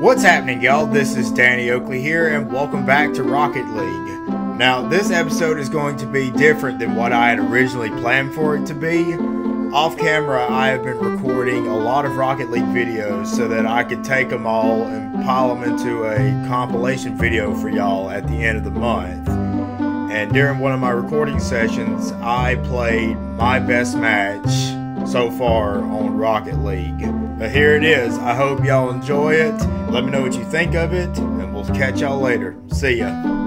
What's happening, y'all? This is Danny Oakley here, and welcome back to Rocket League. Now, this episode is going to be different than what I had originally planned for it to be. Off camera, I have been recording a lot of Rocket League videos so that I could take them all and pile them into a compilation video for y'all at the end of the month. And during one of my recording sessions, I played my best match so far on Rocket League. But here it is. I hope y'all enjoy it. Let me know what you think of it, and we'll catch y'all later. See ya.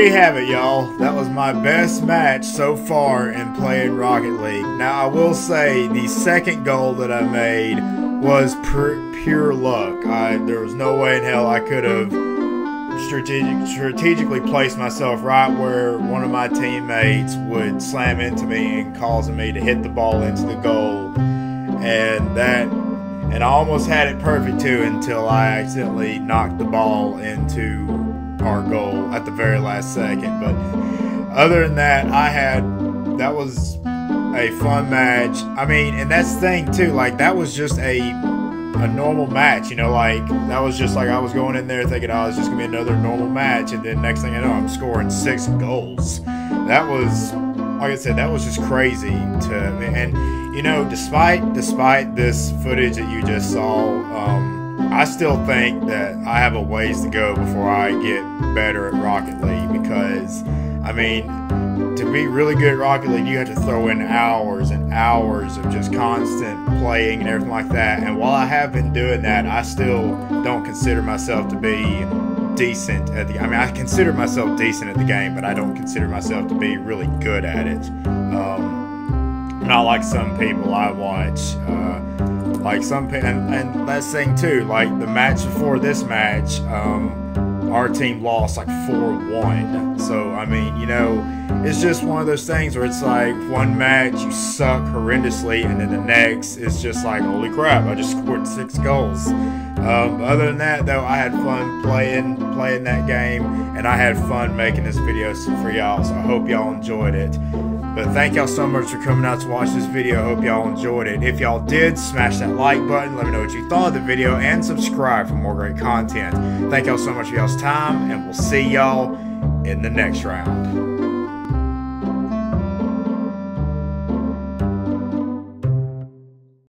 There you have it, y'all. That was my best match so far in playing Rocket League. Now, I will say the second goal that I made was pure luck. I, there was no way in hell I could have strategic, strategically placed myself right where one of my teammates would slam into me and causing me to hit the ball into the goal. And that, and I almost had it perfect too until I accidentally knocked the ball into our goal at the very last second. But other than that, I had that was a fun match. I mean, and that's the thing too. Like that was just a a normal match. You know, like that was just like I was going in there thinking, oh, it's just gonna be another normal match, and then next thing I know, I'm scoring six goals. That was, like I said, that was just crazy to me. and you know, despite despite this footage that you just saw. Um, I still think that I have a ways to go before I get better at Rocket League because, I mean, to be really good at Rocket League, you have to throw in hours and hours of just constant playing and everything like that. And while I have been doing that, I still don't consider myself to be decent at the. I mean, I consider myself decent at the game, but I don't consider myself to be really good at it. Um, not like some people I watch. Uh, like some and, and that's thing too. Like the match before this match, um, our team lost like four one. So I mean, you know, it's just one of those things where it's like one match you suck horrendously, and then the next is just like holy crap, I just scored six goals. Um, other than that, though, I had fun playing playing that game, and I had fun making this video for y'all. So I hope y'all enjoyed it. But thank y'all so much for coming out to watch this video. Hope y'all enjoyed it. If y'all did, smash that like button. Let me know what you thought of the video and subscribe for more great content. Thank y'all so much for y'all's time, and we'll see y'all in the next round.